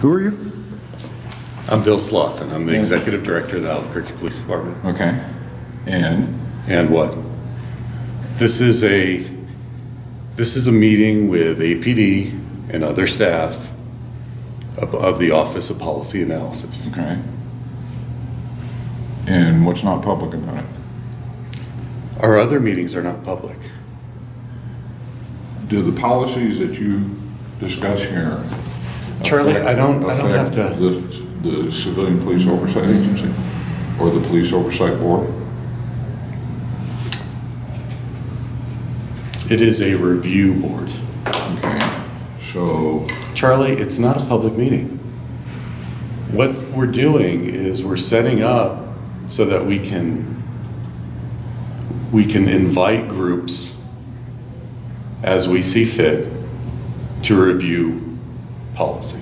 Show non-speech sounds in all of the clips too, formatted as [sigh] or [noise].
Who are you? I'm Bill Slauson. I'm the Executive Director of the Albuquerque Police Department. Okay. And, And what? This is a, this is a meeting with APD and other staff of, of the Office of Policy Analysis. okay. And what's not public about it? Our other meetings are not public. Do the policies that you discuss here? Charlie, affect- I don't- I don't have affect to- The, the Civilian Police Oversight Agency or the Police Oversight Board? It is a review board. Okay, so, Charlie, it's not a public meeting. What we're doing is we're setting up so that we can, we can invite groups as we see fit to review policy.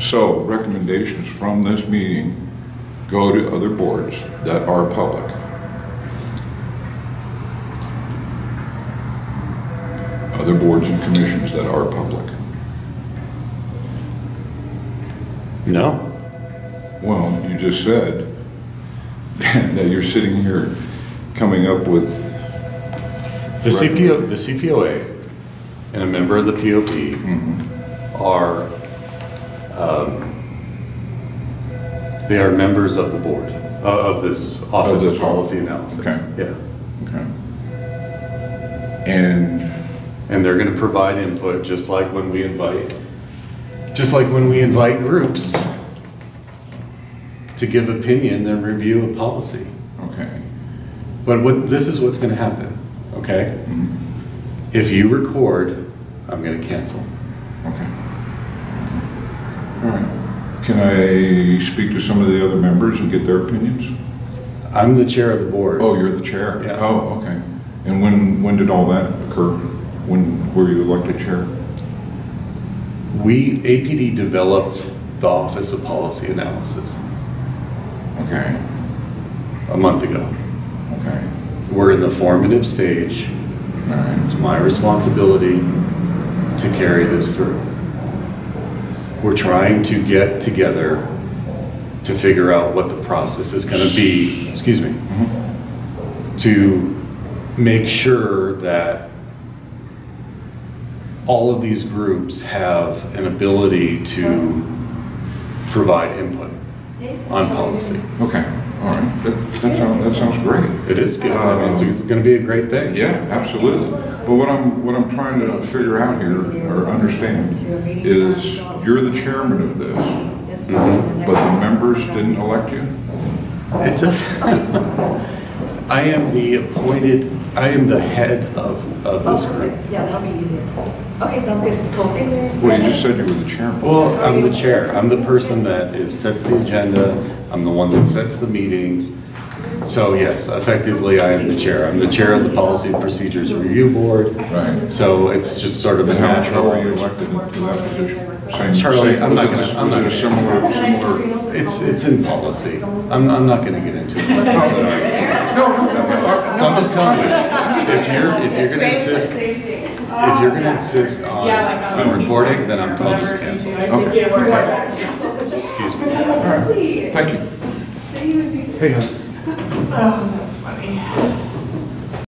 so recommendations from this meeting go to other boards that are public. Other boards and commissions that are public. No? Well, you just said [laughs] that you're sitting here coming up with, The CPO, the CPOA and a member of the POB are, um, they are members of the board, uh, of this Office of this- Policy Analysis. Okay. Yeah. okay. And, And they're gonna provide input, just like when we invite, just like when we invite groups to give opinion and review a policy. okay, But what, this is what's gonna happen, okay? If you record, I'm gonna cancel. okay. All right. Can I speak to some of the other members and get their opinions? I'm the chair of the board. Oh, you're the chair? Yeah. Oh, okay. And when, when did all that occur? When were you elected chair? We, APD developed the Office of Policy Analysis Okay, a month ago. okay, We're in the formative stage. It's my responsibility to carry this through. We're trying to get together to figure out what the process is gonna be, excuse me, to make sure that all of these groups have an ability to provide input on policy. Okay, all right. That, that sounds, that sounds great. It is good, um, I mean, it's gonna be a great thing. Yeah, absolutely. But what I'm, what I'm trying to figure out here, or understand, is you're the chairman of this, mm-hmm. but the members didn't elect you? It does. [laughs] [laughs] I am the appointed, I am the head of, of this oh, group. Yeah, that'll be easier. Okay, sounds good. Cool, thanks. Well, you just said you were the chairman. Well, I'm the chair. I'm the person that is, sets the agenda. I'm the one that sets the meetings. So yes, effectively, I am the chair. I'm the chair of the Policy and Procedures Review Board. Right. So it's just sort of a And how, natural. how were you elected to that position? Same- Charlie, same- I'm not was it- gonna- I'm not Was it a gonna- similar, similar? It's, it's in policy. I'm, I'm not gonna get into it. So I'm just telling you, if you're, if you're gonna insist, if you're gonna insist on, on recording, then I'm, I'll just cancel. Excuse me. Thank you. Hey, hon.